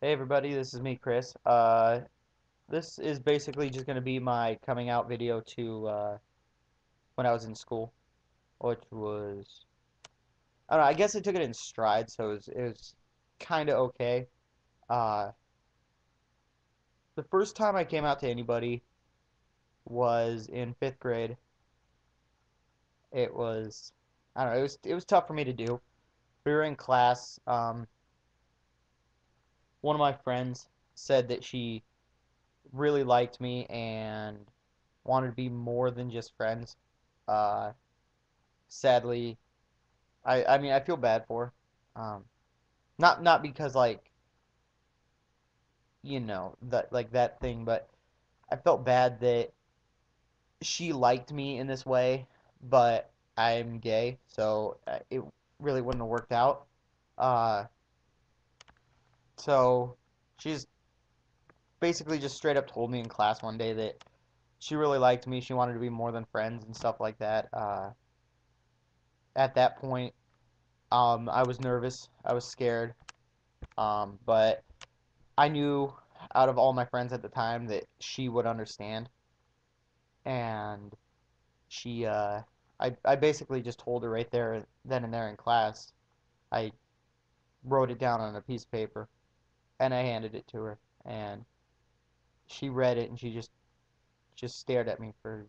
Hey everybody, this is me, Chris. Uh, this is basically just going to be my coming out video to uh, when I was in school, which was, I don't know, I guess I took it in stride, so it was, was kind of okay. Uh, the first time I came out to anybody was in fifth grade. It was, I don't know, it was, it was tough for me to do. We were in class. Um, one of my friends said that she really liked me and wanted to be more than just friends. Uh, sadly, I I mean I feel bad for her. Um, not not because like you know that like that thing, but I felt bad that she liked me in this way, but I'm gay, so uh, it really wouldn't have worked out. Uh, so she's basically just straight up told me in class one day that she really liked me. She wanted to be more than friends and stuff like that. Uh, at that point, um, I was nervous. I was scared. Um, but I knew out of all my friends at the time that she would understand. And she, uh, I, I basically just told her right there, then and there in class. I wrote it down on a piece of paper and I handed it to her. And she read it and she just just stared at me for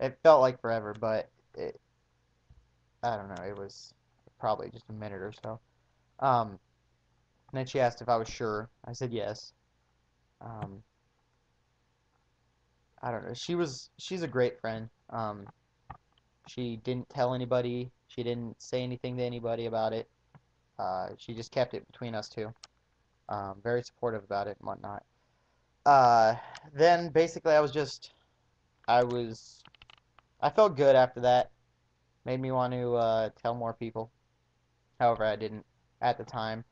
it felt like forever, but it I don't know, it was probably just a minute or so. Um, and then she asked if I was sure. I said yes. Um, I don't know. She was she's a great friend. Um, she didn't tell anybody. She didn't say anything to anybody about it. Uh, she just kept it between us two. Um, very supportive about it and whatnot. Uh, then basically I was just I was I felt good after that. Made me want to uh, tell more people. However, I didn't at the time.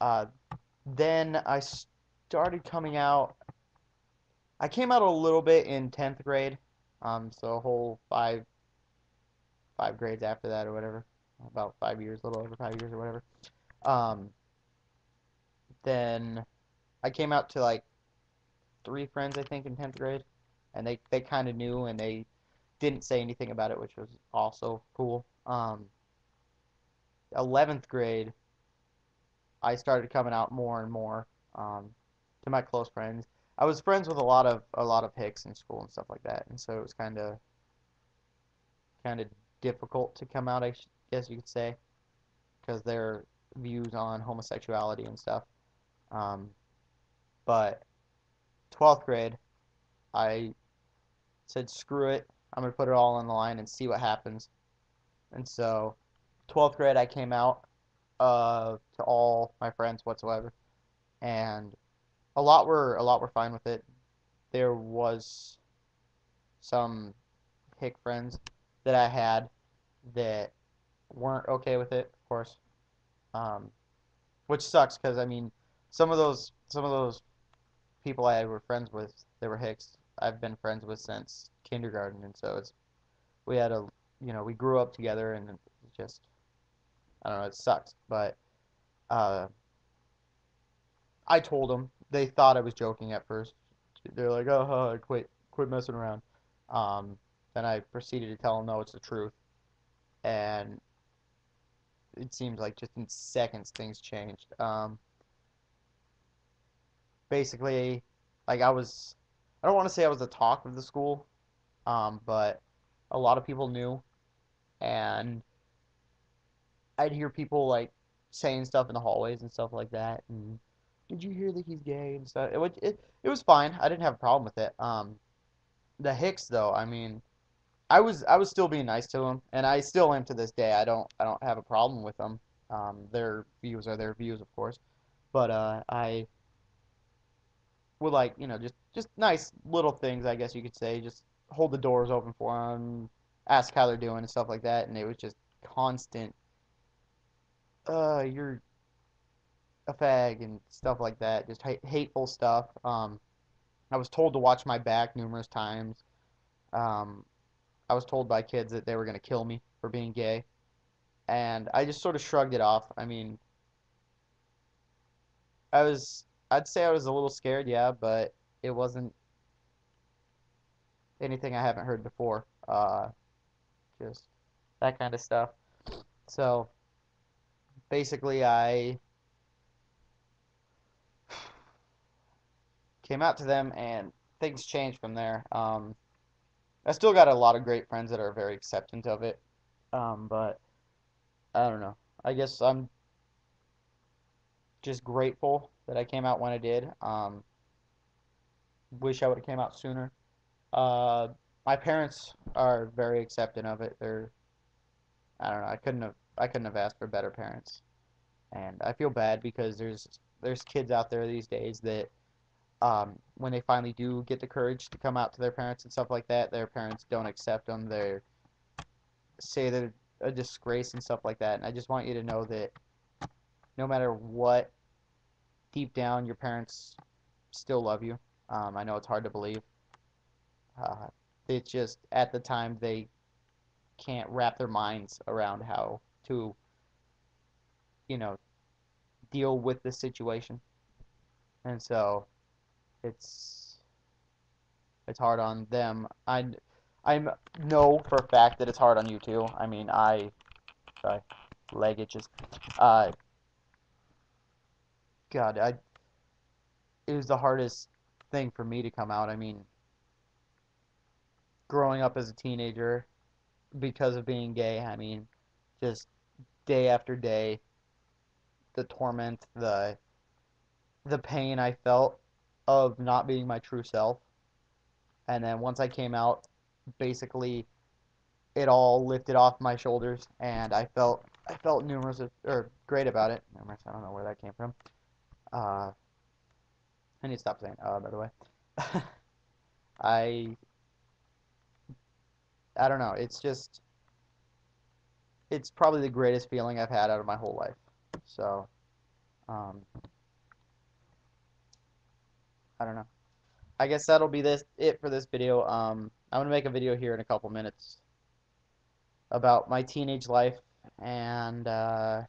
Uh, then I started coming out. I came out a little bit in 10th grade. Um, so a whole five five grades after that or whatever. About five years, a little over five years or whatever. Um, then I came out to like three friends, I think, in 10th grade, and they, they kind of knew and they didn't say anything about it, which was also cool. Um, 11th grade, I started coming out more and more um, to my close friends. I was friends with a lot of a lot of hicks in school and stuff like that, and so it was kind of kind of difficult to come out, I guess you could say, because their views on homosexuality and stuff. Um, but 12th grade, I said, screw it. I'm going to put it all on the line and see what happens. And so, 12th grade, I came out uh, to all my friends whatsoever. And a lot were a lot were fine with it. There was some hick friends that I had that weren't okay with it, of course. Um, which sucks because I mean, some of those some of those people I were friends with, they were Hicks. I've been friends with since kindergarten, and so it's we had a you know we grew up together, and just I don't know it sucks, but uh, I told them. They thought I was joking at first. They're like, oh, quit quit messing around. Um, then I proceeded to tell them no, it's the truth, and it seems like just in seconds things changed. Um, basically, like I was, I don't want to say I was the talk of the school, um, but a lot of people knew, and I'd hear people like saying stuff in the hallways and stuff like that. And did you hear that he's gay and stuff? It, it, it was fine. I didn't have a problem with it. Um, the Hicks though, I mean, I was I was still being nice to them, and I still am to this day. I don't I don't have a problem with them. Um, their views are their views, of course, but uh, I with like you know just just nice little things I guess you could say. Just hold the doors open for them, ask how they're doing and stuff like that. And it was just constant. Uh, you're a fag and stuff like that. Just hate, hateful stuff. Um, I was told to watch my back numerous times. Um, I was told by kids that they were gonna kill me for being gay, and I just sort of shrugged it off. I mean, I was I'd say I was a little scared, yeah, but it wasn't anything I haven't heard before. Uh, just that kind of stuff. So basically, I came out to them, and things changed from there. Um, I still got a lot of great friends that are very acceptant of it, um, but I don't know. I guess I'm just grateful that I came out when I did. Um, wish I would have came out sooner. Uh, my parents are very accepting of it. They're, I don't know. I couldn't have, I couldn't have asked for better parents, and I feel bad because there's there's kids out there these days that, um, when they finally do get the courage to come out to their parents and stuff like that, their parents don't accept them. They say they're a disgrace and stuff like that. And I just want you to know that no matter what, deep down, your parents still love you. Um, I know it's hard to believe. Uh, it's just at the time they can't wrap their minds around how to, you know, deal with the situation. And so it's it's hard on them. I I know for a fact that it's hard on you too. I mean, I sorry, leg itches. Uh, God, I it was the hardest thing for me to come out. I mean, growing up as a teenager because of being gay, I mean, just day after day, the torment, the the pain I felt of not being my true self. And then once I came out, basically it all lifted off my shoulders and I felt I felt numerous or great about it. Numerous, I don't know where that came from. Uh, I need to stop saying uh by the way. I I don't know. It's just it's probably the greatest feeling I've had out of my whole life. So, um, I don't know. I guess that'll be this it for this video. Um, I'm gonna make a video here in a couple minutes about my teenage life and uh,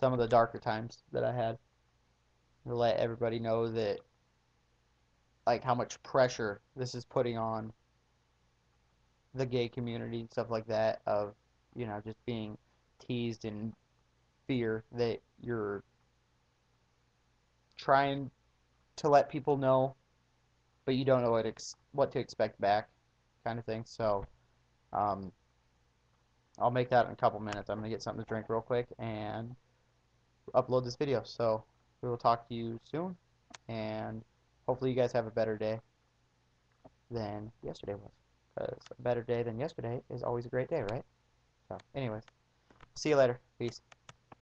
some of the darker times that I had. To let everybody know that like how much pressure this is putting on the gay community and stuff like that of you know just being teased and fear that you're trying to let people know but you don't know what ex- what to expect back kind of thing so um, I'll make that in a couple minutes I'm gonna get something to drink real quick and upload this video so we will talk to you soon and hopefully you guys have a better day than yesterday was because a better day than yesterday is always a great day, right? So, anyways, see you later. Peace.